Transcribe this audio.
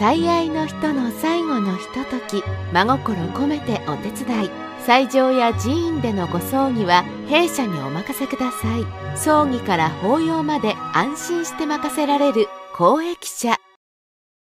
最愛の人の最後のひととき真心込めてお手伝い。斎場や寺院でのご葬儀は弊社にお任せください。葬儀から法要まで安心して任せられる公益者。